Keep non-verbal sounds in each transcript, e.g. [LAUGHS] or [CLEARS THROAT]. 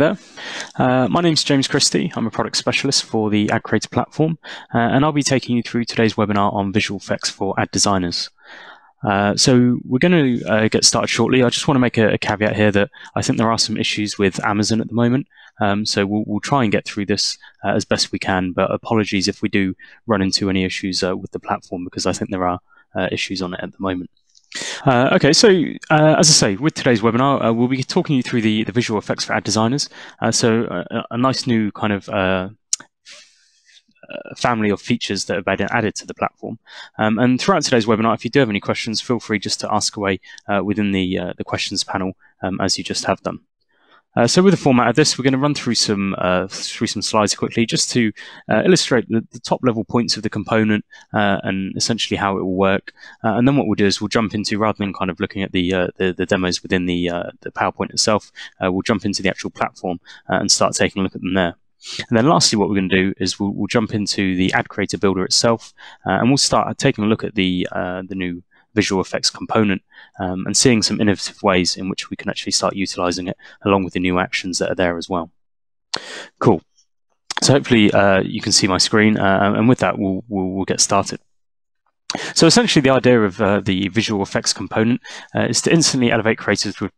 there. Uh, my is James Christie. I'm a product specialist for the Ad Creator platform, uh, and I'll be taking you through today's webinar on visual effects for ad designers. Uh, so we're going to uh, get started shortly. I just want to make a, a, caveat here that I think there are some issues with Amazon at the moment. Um, so we'll, we'll, try and get through this uh, as best we can, but apologies if we do run into any issues uh, with the platform because I think there are issues on it at the moment. Uh, okay, so uh, as I say, with today's webinar, uh, we'll be talking you through the, the visual effects for ad designers. Uh, so uh, a nice new kind of uh, family of features that have been added to the platform. Um, and throughout today's webinar, if you do have any questions, feel free just to ask away within the, the questions panel um, as you just have done. Uh, so with the format of this, we're going to run through some uh, through some slides quickly, just to uh, illustrate the, the, top level points of the component uh, and essentially how it will work. Uh, and then what we'll do is we'll jump into rather than kind of looking at the uh, the, the, demos within the the PowerPoint itself, we'll jump into the actual platform and start taking a look at them there. And then lastly, what we're going to do is we'll, we'll jump into the Ad Creator Builder itself, and we'll start taking a look at the the new visual effects component um, and seeing some innovative ways in which we can actually start utilizing it along with the new actions that are there as well. Cool. So hopefully uh, you can see my screen, uh, and with that we'll, we'll, we'll, get started. So essentially the idea of uh, the visual effects component uh, is to instantly elevate creators with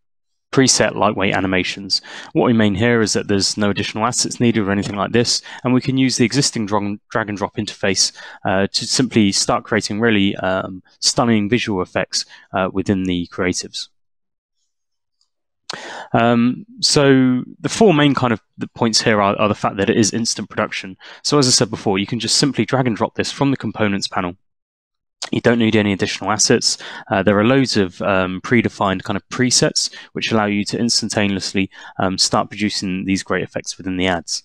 preset lightweight animations. What we mean here is that there's no additional assets needed or anything like this, and we can use the existing drag and drop interface uh, to simply start creating really um, stunning visual effects uh, within the creatives. Um, so the four main kind of points here are, are the fact that it is instant production. So as I said before, you can just simply drag and drop this from the components panel you don't need any additional assets. Uh, there are loads of um, predefined kind of presets which allow you to instantaneously um, start producing these great effects within the ads.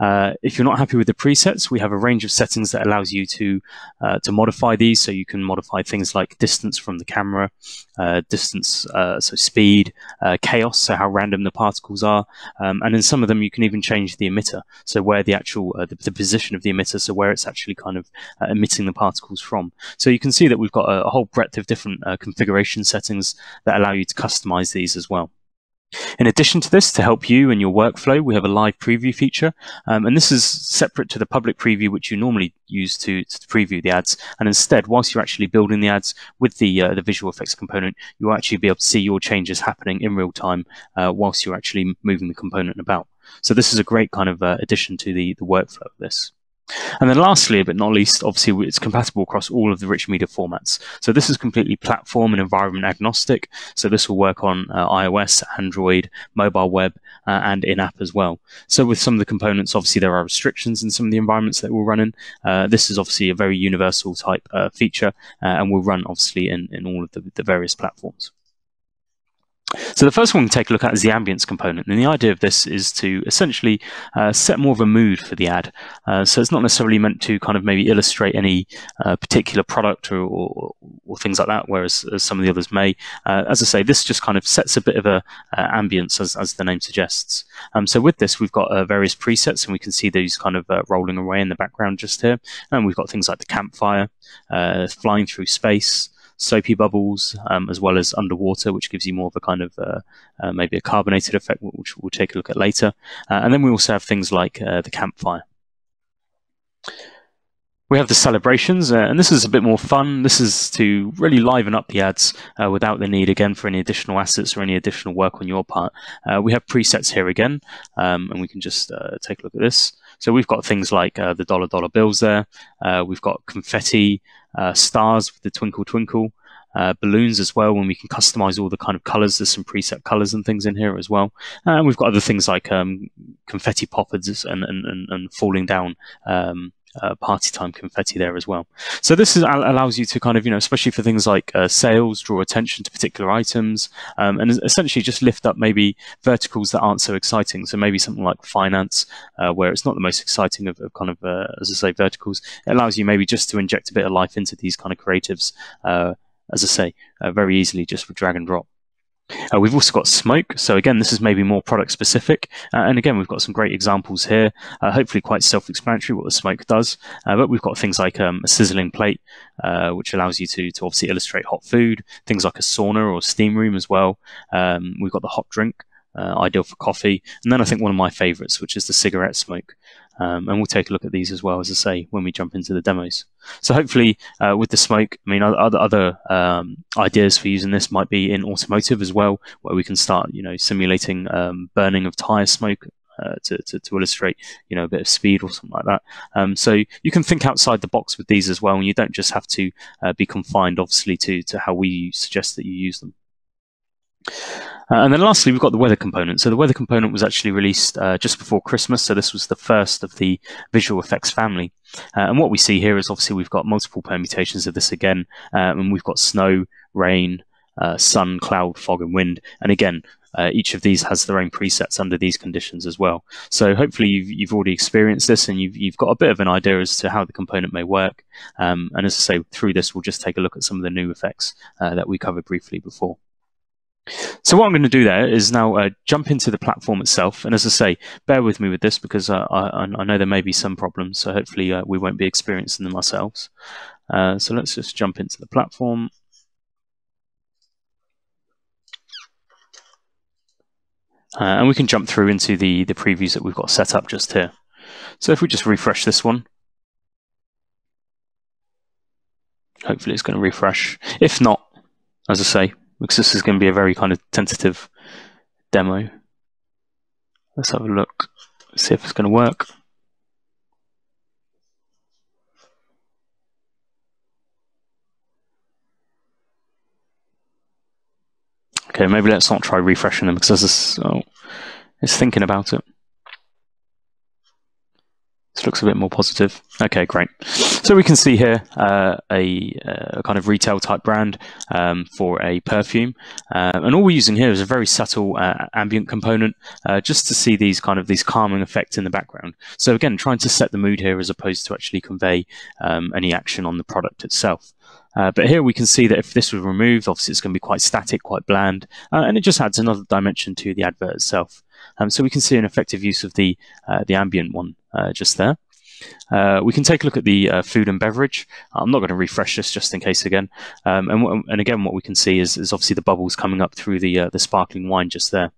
Uh, if you're not happy with the presets, we have a range of settings that allows you to uh, to modify these. So you can modify things like distance from the camera, uh, distance, uh, so speed, uh, chaos, so how random the particles are, um, and in some of them you can even change the emitter, so where the actual uh, the, the, position of the emitter, so where it's actually kind of emitting the particles from. So you can see that we've got a, a whole breadth of different configuration settings that allow you to customize these as well. In addition to this, to help you and your workflow, we have a live preview feature. Um, and this is separate to the public preview, which you normally use to, to preview the ads. And instead, whilst you're actually building the ads with the, uh, the visual effects component, you'll actually be able to see your changes happening in real time uh, whilst you're actually moving the component about. So this is a great kind of uh, addition to the, the workflow of this. And then lastly, but not least, obviously it's compatible across all of the rich media formats. So this is completely platform and environment agnostic. So this will work on uh, iOS, Android, mobile web, uh, and in-app as well. So with some of the components, obviously there are restrictions in some of the environments that we'll run in. Uh, this is obviously a very universal type uh, feature uh, and will run obviously in, in all of the, the various platforms. So the first one we take a look at is the ambience component. And the idea of this is to essentially uh, set more of a mood for the ad. Uh, so it's not necessarily meant to kind of maybe illustrate any uh, particular product or, or, or, things like that, whereas some of the others may. Uh, as I say, this just kind of sets a bit of a uh, ambience, as, as the name suggests. Um, so with this, we've got uh, various presets, and we can see these kind of rolling away in the background just here. And we've got things like the campfire, flying through space, soapy bubbles, um, as well as underwater, which gives you more of a kind of uh, uh, maybe a carbonated effect, which we'll take a look at later. Uh, and then we also have things like uh, the campfire. We have the celebrations, uh, and this is a bit more fun. This is to really liven up the ads uh, without the need, again, for any additional assets or any additional work on your part. we have presets here again, um, and we can just take a look at this. So we've got things like uh, the dollar dollar bills there. Uh, we've got confetti, uh, stars with the twinkle twinkle. Uh, balloons as well, when we can customize all the kind of colors. There's some preset colors and things in here as well. And we've got other things like um, confetti poppers and, and, and, and falling down um, uh, party time confetti there as well. So this is, allows you to kind of, you know, especially for things like uh, sales, draw attention to particular items, um, and essentially just lift up maybe verticals that aren't so exciting. So maybe something like finance, uh, where it's not the most exciting of, of kind of, uh, as I say, verticals. It allows you maybe just to inject a bit of life into these kind of creatives, uh, as I say, uh, very easily just with drag and drop. Uh, we've also got smoke. So again, this is maybe more product specific. Uh, and again, we've got some great examples here, uh, hopefully quite self-explanatory what the smoke does. Uh, but we've got things like um, a sizzling plate, uh, which allows you to, to obviously illustrate hot food, things like a sauna or steam room as well. Um, we've got the hot drink. uh, ideal for coffee. And then I think one of my favorites, which is the cigarette smoke. Um, and we'll take a look at these as well, as I say, when we jump into the demos. So hopefully, uh, with the smoke, I mean, other other um, ideas for using this might be in automotive as well, where we can start, you know, simulating um, burning of tire smoke uh, to, to, to, illustrate, you know, a bit of speed or something like that. Um, so you can think outside the box with these as well, and you don't just have to uh, be confined, obviously, to, to how we suggest that you use them. Uh, and then lastly, we've got the weather component. So the weather component was actually released uh, just before Christmas. So this was the first of the visual effects family. Uh, and what we see here is obviously we've got multiple permutations of this again. Um, and we've got snow, rain, uh, sun, cloud, fog, and wind. And again, uh, each of these has their own presets under these conditions as well. So hopefully you've, you've already experienced this and you've, you've got a bit of an idea as to how the component may work. Um, and as I say, through this, we'll just take a look at some of the new effects that we covered briefly before. So what I'm going to do there is now uh, jump into the platform itself. And as I say, bear with me with this because uh, I, I, know there may be some problems. So hopefully uh, we won't be experiencing them ourselves. Uh, so let's just jump into the platform. Uh, and we can jump through into the, the previews that we've got set up just here. So if we just refresh this one, hopefully it's going to refresh. If not, as I say, because this is going to be a very kind of tentative demo. Let's have a look, see if it's going to work. Okay, maybe let's not try refreshing them because this oh, it's thinking about it. Looks a bit more positive. Okay, great. So we can see here uh, a, a, kind of retail type brand um, for a perfume, uh, and all we're using here is a very subtle uh, ambient component, uh, just to see these kind of these calming effects in the background. So again, trying to set the mood here as opposed to actually convey um, any action on the product itself. Uh, but here we can see that if this was removed, obviously it's going to be quite static, quite bland, uh, and it just adds another dimension to the advert itself. Um, so we can see an effective use of the uh, the ambient one uh, just there. Uh, we can take a look at the food and beverage. I'm not going to refresh this just in case again. Um, and, and, again, what we can see is, is, obviously the bubbles coming up through the the sparkling wine just there.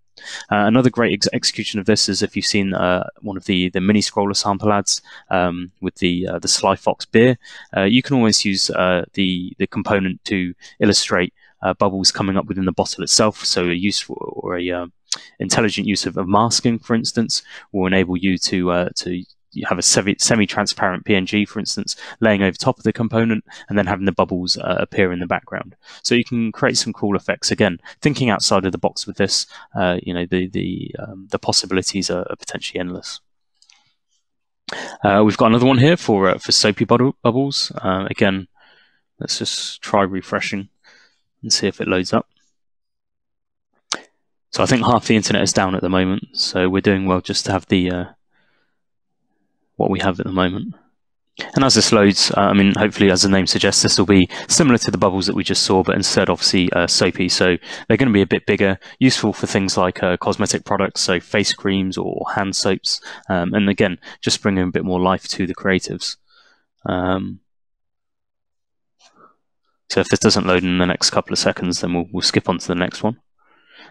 Uh, another great ex execution of this is if you've seen uh, one of the, the mini scroller sample ads um, with the uh, the Sly Fox beer, uh, you can always use uh, the the component to illustrate uh, bubbles coming up within the bottle itself. So a useful or a intelligent use of, of, masking, for instance, will enable you to to you have a semi-transparent PNG, for instance, laying over top of the component and then having the bubbles uh, appear in the background. So you can create some cool effects. Again, thinking outside of the box with this, uh, you know, the the um, the possibilities are, are potentially endless. Uh, we've got another one here for uh, for soapy bubbles. Uh, again, let's just try refreshing and see if it loads up. So I think half the internet is down at the moment, so we're doing well just to have the uh, what we have at the moment. And as this loads, uh, I mean, hopefully, as the name suggests, this will be similar to the bubbles that we just saw, but instead, obviously, uh, soapy. So they're going to be a bit bigger, useful for things like uh, cosmetic products, so face creams or hand soaps. Um, and again, just bringing a bit more life to the creatives. Um, so if this doesn't load in the next couple of seconds, then we'll, we'll skip on to the next one.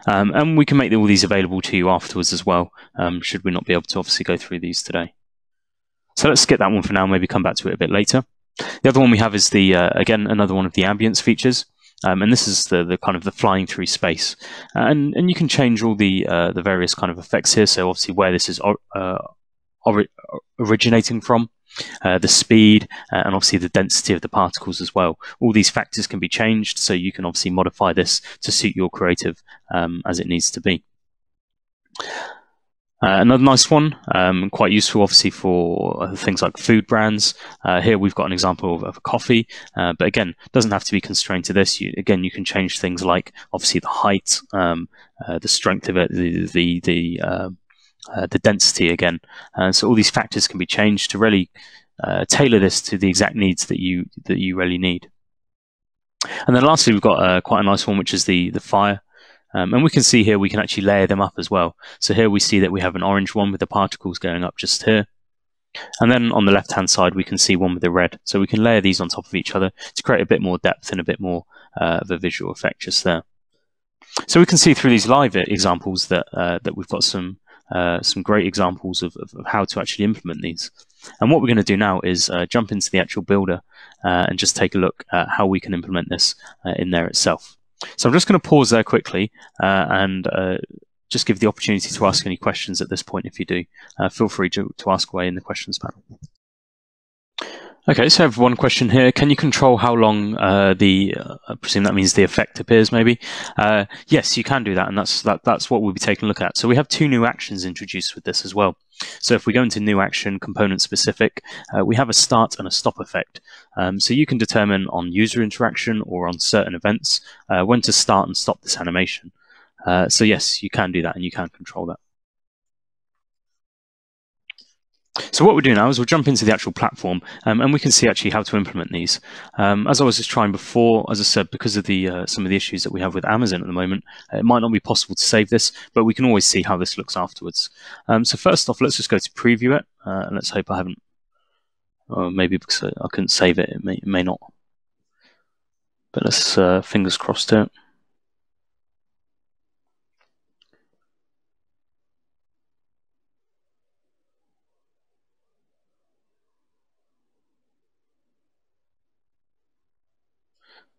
Um, and we can make all these available to you afterwards as well, um, should we not be able to obviously go through these today. So let's skip that one for now, maybe come back to it a bit later. The other one we have is the, uh, again, another one of the ambience features. Um, and this is the, the kind of the flying through space. Uh, and, and you can change all the, uh, the various kind of effects here. So obviously where this is or, uh, ori originating from, uh, the speed, uh, and obviously the density of the particles as well. All these factors can be changed, so you can obviously modify this to suit your creative um, as it needs to be. Uh, another nice one, um, quite useful obviously for uh, things like food brands. Uh, here we've got an example of, of a coffee, uh, but again, doesn't have to be constrained to this. You, again, you can change things like obviously the height, um, uh, the strength of it, the the the, um, uh, the density again. so all these factors can be changed to really tailor this to the exact needs that you that you really need. And then lastly, we've got quite a nice one, which is the the fire. Um, and we can see here we can actually layer them up as well. So here we see that we have an orange one with the particles going up just here. And then on the left-hand side, we can see one with the red. So we can layer these on top of each other to create a bit more depth and a bit more uh, of a visual effect just there. So we can see through these live examples that uh, that we've got some uh, some great examples of, of, how to actually implement these. And what we're going to do now is uh, jump into the actual builder uh, and just take a look at how we can implement this uh, in there itself. So I'm just going to pause there quickly uh, and just give the opportunity to ask any questions at this point if you do. feel free to, to ask away in the questions panel. Okay, so I have one question here. Can you control how long uh, the, uh, I presume that means the effect appears maybe? Uh, yes, you can do that, and that's that, that's what we'll be taking a look at. So we have two new actions introduced with this as well. So if we go into new action, component specific, uh, we have a start and a stop effect. Um, so you can determine on user interaction or on certain events uh, when to start and stop this animation. Uh, so yes, you can do that and you can control that. So what we'll do now is we'll jump into the actual platform um, and we can see actually how to implement these. Um, as I was just trying before, as I said, because of the uh, some of the issues that we have with Amazon at the moment, uh, it might not be possible to save this, but we can always see how this looks afterwards. Um, so first off, let's just go to preview it uh, and let's hope I haven't, or maybe because I couldn't save it, it may, it may not. But let's uh, fingers crossed it.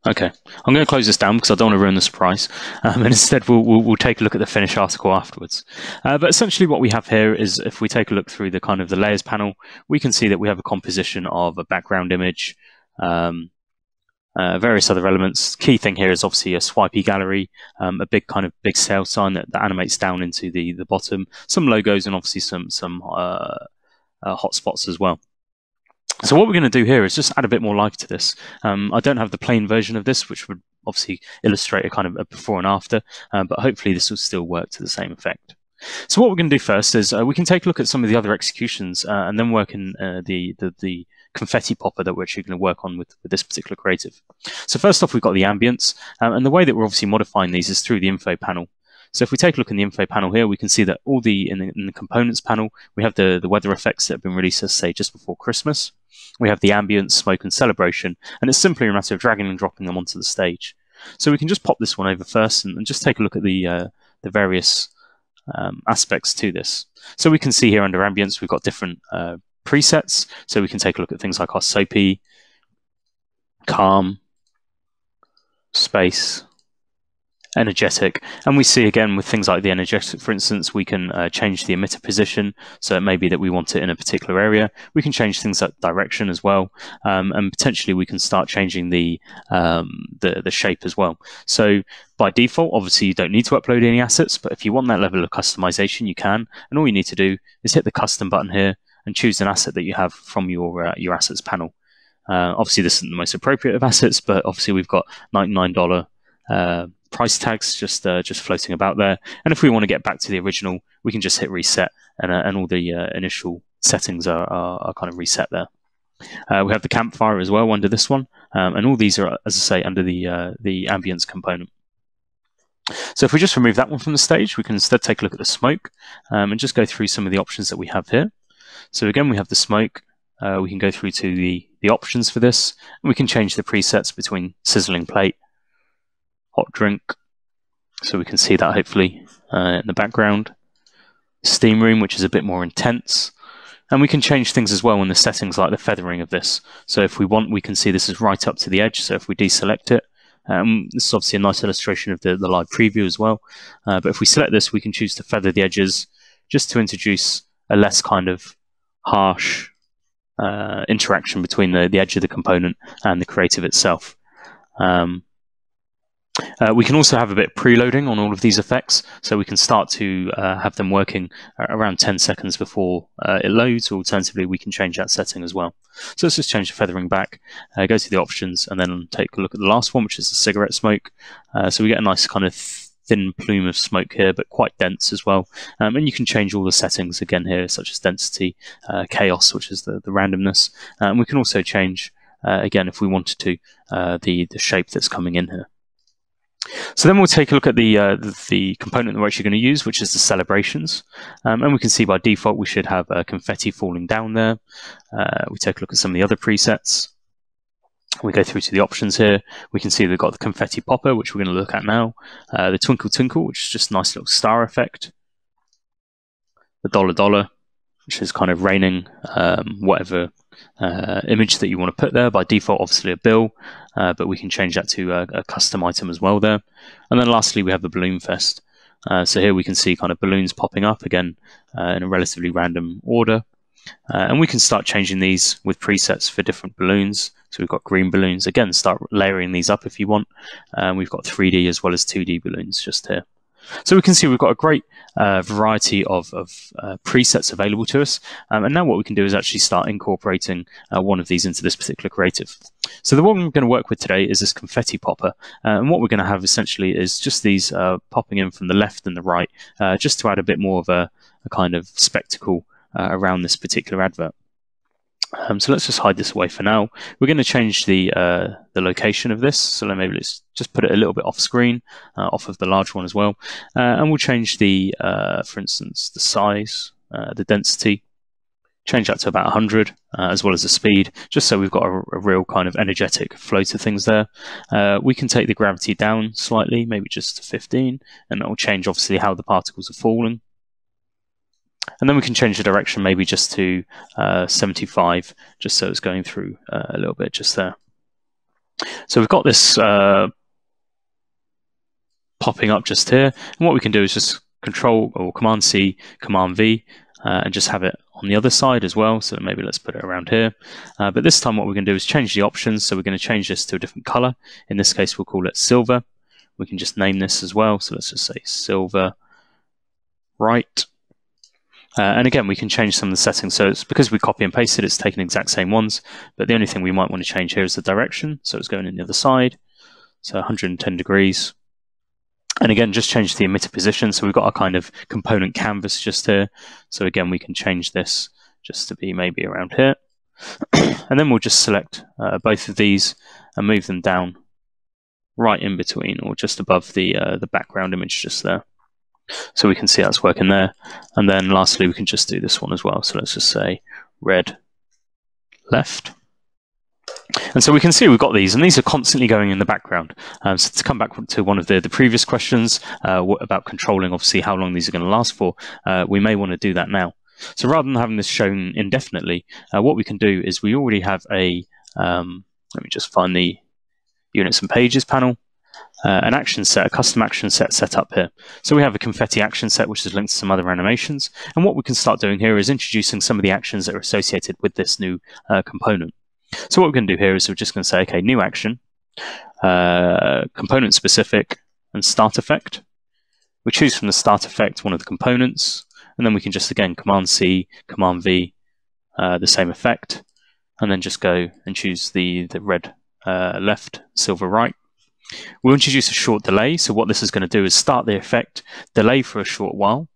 Okay, I'm going to close this down because I don't want to ruin the surprise, um, and [LAUGHS] instead we'll, we'll, we'll, take a look at the finished article afterwards. Uh, but essentially, what we have here is, if we take a look through the kind of the layers panel, we can see that we have a composition of a background image, um, uh, various other elements. Key thing here is obviously a swipey gallery, um, a big kind of big sale sign that, that, animates down into the the bottom, some logos, and obviously some some uh, uh hotspots as well. So what we're going to do here is just add a bit more life to this. Um, I don't have the plain version of this, which would obviously illustrate a kind of a before and after, uh, but hopefully this will still work to the same effect. So what we're going to do first is uh, we can take a look at some of the other executions uh, and then work in uh, the, the, the confetti popper that we're actually going to work on with, with this particular creative. So first off, we've got the ambience, um, and the way that we're obviously modifying these is through the info panel. So if we take a look in the info panel here, we can see that all the in the, in the components panel, we have the, the weather effects that have been released, say, just before Christmas we have the ambience, smoke, and celebration, and it's simply a matter of dragging and dropping them onto the stage. So we can just pop this one over first and, and just take a look at the uh, the various um, aspects to this. So we can see here under ambience we've got different uh, presets. So we can take a look at things like our soapy, calm, space, energetic. And we see again with things like the energetic, for instance, we can uh, change the emitter position. So it may be that we want it in a particular area. We can change things like direction as well. Um, and potentially we can start changing the, um, the, the shape as well. So by default, obviously you don't need to upload any assets, but if you want that level of customization, you can. And all you need to do is hit the custom button here and choose an asset that you have from your, uh, your assets panel. Uh, obviously, this isn't the most appropriate of assets, but obviously we've got $99 uh, price tags just uh, just floating about there. And if we want to get back to the original, we can just hit reset, and uh, and all the uh, initial settings are, are, are, kind of reset there. Uh, we have the campfire as well under this one, um, and all these are, as I say, under the uh, the ambience component. So if we just remove that one from the stage, we can instead take a look at the smoke um, and just go through some of the options that we have here. So again, we have the smoke. Uh, we can go through to the, the options for this, and we can change the presets between sizzling plate, hot drink. So we can see that hopefully uh, in the background. Steam room, which is a bit more intense. And we can change things as well in the settings like the feathering of this. So if we want, we can see this is right up to the edge. So if we deselect it, um, this is obviously a nice illustration of the, the live preview as well. Uh, but if we select this, we can choose to feather the edges just to introduce a less kind of harsh uh, interaction between the, the edge of the component and the creative itself. Um, uh, we can also have a bit of preloading on all of these effects, so we can start to uh, have them working around 10 seconds before uh, it loads, or alternatively, we can change that setting as well. So let's just change the feathering back, uh, go to the options, and then take a look at the last one, which is the cigarette smoke. Uh, so we get a nice kind of thin plume of smoke here, but quite dense as well. Um, and you can change all the settings again here, such as density, uh, chaos, which is the, the randomness. and we can also change, again, if we wanted to, the, the shape that's coming in here. So then we'll take a look at the uh, the component that we're actually going to use, which is the celebrations. Um, and we can see by default we should have uh, confetti falling down there. Uh, we take a look at some of the other presets. we go through to the options here. We can see we've got the confetti popper, which we're going to look at now. Uh, the twinkle twinkle, which is just a nice little star effect. The dollar dollar, which is kind of raining um, whatever uh, image that you want to put there. By default, obviously a bill, uh, but we can change that to a, a, custom item as well there. And then lastly, we have the Balloon Fest. Uh, so here we can see kind of balloons popping up again uh, in a relatively random order. Uh, and we can start changing these with presets for different balloons. So we've got green balloons. Again, start layering these up if you want. Um, we've got 3D as well as 2D balloons just here. So we can see we've got a great uh, variety of, of uh, presets available to us. Um, and now what we can do is actually start incorporating uh, one of these into this particular creative. So the one we're going to work with today is this confetti popper. Uh, and what we're going to have essentially is just these uh, popping in from the left and the right, uh, just to add a bit more of a, a kind of spectacle around this particular advert. Um, so let's just hide this away for now. We're going to change the uh, the location of this. So maybe let's just put it a little bit off screen, uh, off of the large one as well. Uh, and we'll change the, uh, for instance, the size, uh, the density, change that to about 100, uh, as well as the speed, just so we've got a, a real kind of energetic flow to things there. we can take the gravity down slightly, maybe just to 15, and that will change obviously how the particles are falling. And then we can change the direction maybe just to uh, 75, just so it's going through uh, a little bit just there. So we've got this uh, popping up just here. And what we can do is just Control or Command C, Command V, uh, and just have it on the other side as well. So maybe let's put it around here. Uh, but this time what we're going to do is change the options. So we're going to change this to a different color. In this case, we'll call it silver. We can just name this as well. So let's just say silver right. Uh, and again, we can change some of the settings. So it's because we copy and pasted, it's taking exact same ones. But the only thing we might want to change here is the direction. So it's going in the other side. So 110 degrees. And again, just change the emitter position. So we've got our kind of component canvas just here. So again, we can change this just to be maybe around here. [CLEARS THROAT] and then we'll just select uh, both of these and move them down right in between or just above the uh, the background image just there. So we can see that's working there. And then lastly, we can just do this one as well. So let's just say red left. And so we can see we've got these, and these are constantly going in the background. Um, so to come back to one of the, the previous questions uh, about controlling, obviously, how long these are going to last for, uh, we may want to do that now. So rather than having this shown indefinitely, uh, what we can do is we already have a, um, let me just find the units and pages panel uh, an action set, a custom action set set up here. So we have a confetti action set, which is linked to some other animations. And what we can start doing here is introducing some of the actions that are associated with this new uh, component. So what we're going to do here is we're just going to say, okay, new action, uh, component specific, and start effect. We choose from the start effect one of the components, and then we can just again Command C, Command V, uh, the same effect, and then just go and choose the the red uh, left, silver right. We'll introduce a short delay. So what this is going to do is start the effect, delay for a short while.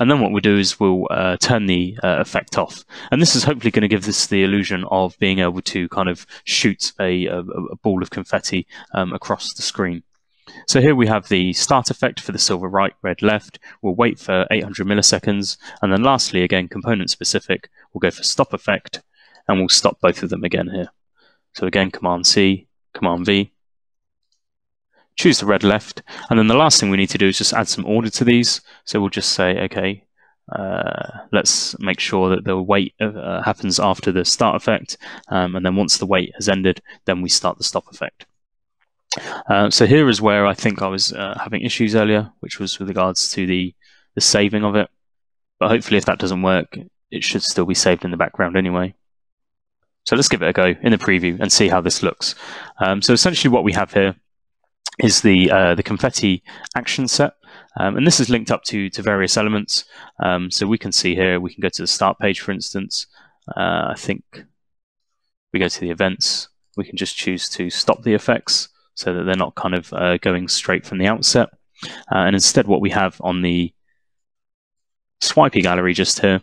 And then what we'll do is we'll uh, turn the uh, effect off. And this is hopefully going to give this the illusion of being able to kind of shoot a, a, a ball of confetti um, across the screen. So here we have the start effect for the silver right, red left. We'll wait for 800 milliseconds. And then lastly, again, component specific, we'll go for stop effect and we'll stop both of them again here. So again, Command C, Command V, choose the red left, and then the last thing we need to do is just add some order to these. So we'll just say, okay, uh, let's make sure that the wait uh, happens after the start effect, um, and then once the wait has ended, then we start the stop effect. Uh, so here is where I think I was uh, having issues earlier, which was with regards to the, the saving of it. But hopefully if that doesn't work, it should still be saved in the background anyway. So let's give it a go in the preview and see how this looks. Um, so essentially what we have here is the uh, the confetti action set. Um, and this is linked up to, to various elements. Um, so we can see here, we can go to the start page, for instance. Uh, I think we go to the events. We can just choose to stop the effects so that they're not kind of uh, going straight from the outset. Uh, and instead what we have on the swipey gallery just here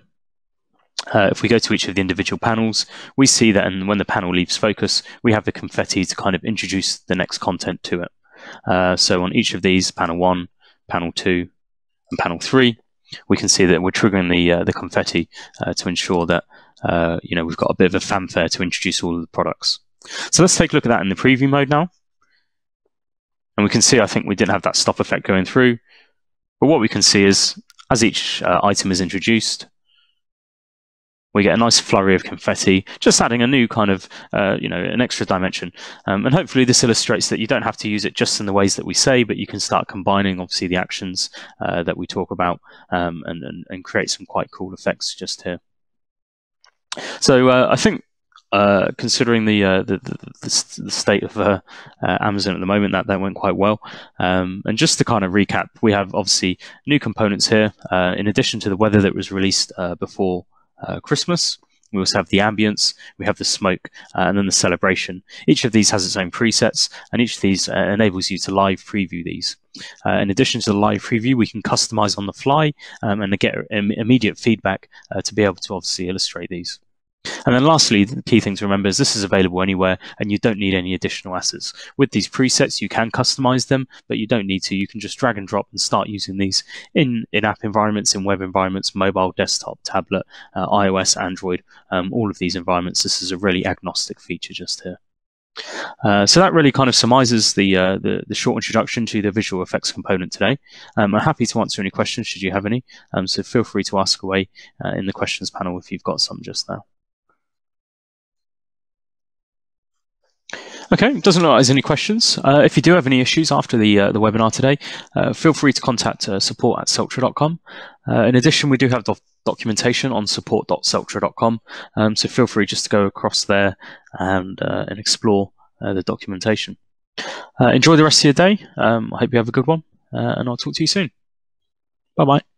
uh, if we go to each of the individual panels, we see that and when the panel leaves focus, we have the confetti to kind of introduce the next content to it. Uh, so on each of these, panel one, panel two, and panel three, we can see that we're triggering the uh, the confetti uh, to ensure that uh, you know, we've got a bit of a fanfare to introduce all of the products. So let's take a look at that in the preview mode now. And we can see, I think we didn't have that stop effect going through. But what we can see is, as each item is introduced, we get a nice flurry of confetti, just adding a new kind of, uh, you know, an extra dimension. Um, and hopefully this illustrates that you don't have to use it just in the ways that we say, but you can start combining, obviously, the actions uh, that we talk about um, and, and, and, create some quite cool effects just here. So uh, I think uh, considering the, uh, the, the, the, state of uh, uh, Amazon at the moment, that, that went quite well. Um, and just to kind of recap, we have obviously new components here. Uh, in addition to the weather that was released before Christmas, we also have the ambience, we have the smoke, and then the celebration. Each of these has its own presets, and each of these enables you to live preview these. Uh, in addition to the live preview, we can customize on the fly um, and get Im immediate feedback uh, to be able to obviously illustrate these. And then lastly, the key thing to remember is this is available anywhere and you don't need any additional assets. With these presets, you can customize them, but you don't need to. You can just drag and drop and start using these in in-app environments, in web environments, mobile, desktop, tablet, uh, iOS, Android, um, all of these environments. This is a really agnostic feature just here. Uh, so that really kind of surmises the, uh, the, the short introduction to the visual effects component today. Um, I'm happy to answer any questions should you have any. Um, so feel free to ask away uh, in the questions panel if you've got some just now. Okay, doesn't look like there's any questions. Uh, if you do have any issues after the uh, the webinar today, uh, feel free to contact uh, support at Celtra.com. Uh, in addition, we do have doc documentation on support.celtra.com, um, so feel free just to go across there and uh, and explore the documentation. enjoy the rest of your day. Um, I hope you have a good one, and I'll talk to you soon. Bye bye.